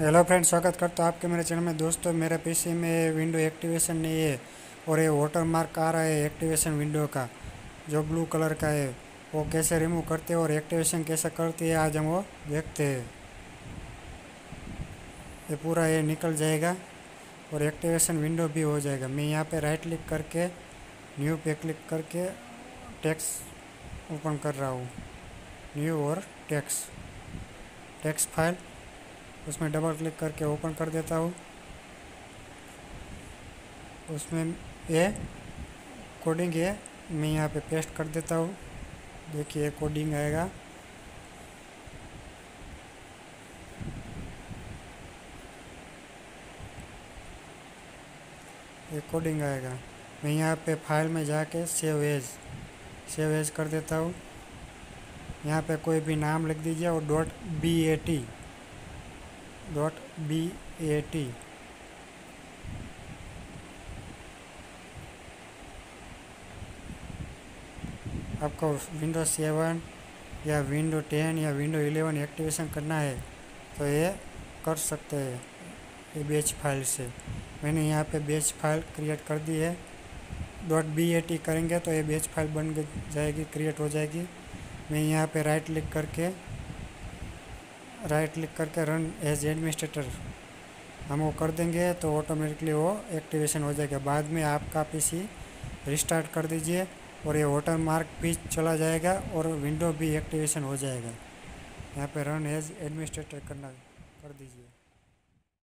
Hello friend स्वागत करता हूँ आपके मेरे चैनल में। दोस्तों, मेरे पीसी में विंडो एक्टिवेशन नहीं है और ये वाटर मार्क आ रहा है एक्टिवेशन विंडो का, जो ब्लू कलर का है। वो कैसे रिमूव करते हैं और एक्टिवेशन कैसे करती है, आज हम वो देखते हैं। ये पूरा ये निकल जाएगा और एक्टिवेशन विंडो भी हो जाएगा। मैं यहाँ पे राइट क्लिक करके न्यू पे क्लिक करके टैक्स ओपन कर रहा हूँ। न्यू और टैक्स टैक्स फ़ाइल उसमें डबल क्लिक करके ओपन कर देता हूँ। उसमें ये कोडिंग है मैं यहाँ पे पेस्ट कर देता हूँ। देखिए कोडिंग आएगा। ये कोडिंग आएगा। मैं यहाँ पे फ़ाइल में जाके सेव एज सेव एज कर देता हूँ। यहाँ पे कोई भी नाम लिख दीजिए और dot B A T dot B A T आपको विंडो सेवन या विंडो टेन या विंडो इलेवन एक्टिवेशन करना है तो ये कर सकते हैं, ये बेच फ़ाइल से। मैंने यहाँ पे बेच फ़ाइल क्रिएट कर दी है। डॉट बी ए टी करेंगे तो ये बेच फ़ाइल बन जाएगी क्रिएट हो जाएगी। मैं यहाँ पे राइट क्लिक करके राइट क्लिक करके रन एज एडमिनिस्ट्रेटर हम वो कर देंगे तो ऑटोमेटिकली वो एक्टिवेशन हो जाएगा। बाद में आपका पीसी रिस्टार्ट कर दीजिए और ये वाटर मार्क भी चला जाएगा और विंडो भी एक्टिवेशन हो जाएगा। यहाँ पे रन एज एडमिनिस्ट्रेटर करना कर दीजिए।